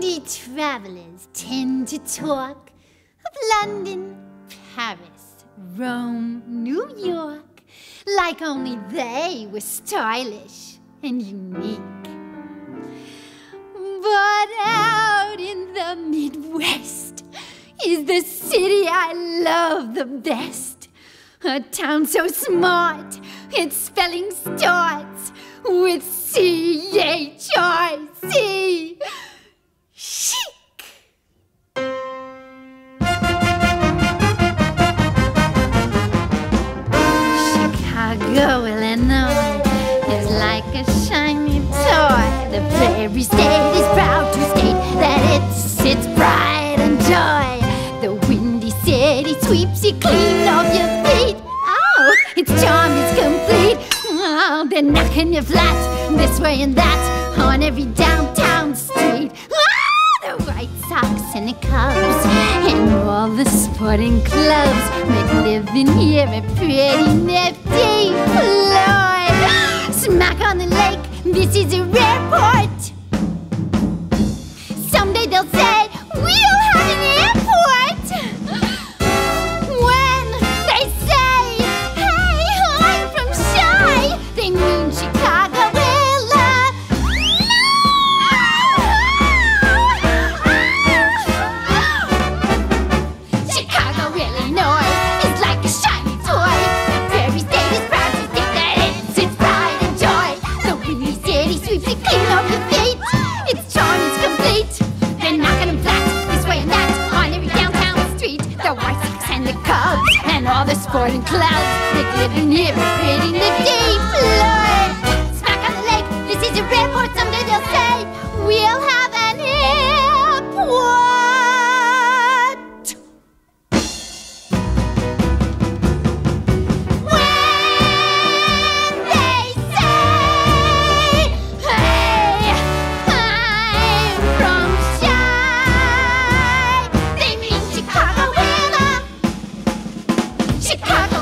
windy travelers tend to talk of London, Paris, Rome, New York, like only they were stylish and unique. But out in the Midwest is the city I love the best. A town so smart, its spelling starts with C H I like a shiny toy. The prairie state is proud to state that it's its pride and joy. The windy city sweeps you clean off your feet. Oh, its charm is complete. Oh, they're knocking you flat this way and that on every downtown street. Ah, the White Sox and the Cubs and all the sporting clubs make living here a pretty nifty. Floyd, smack on the lake. This is a rare port. bicycles and the cubs and all the sporting clubs They live in here, creating the deep. Chicago!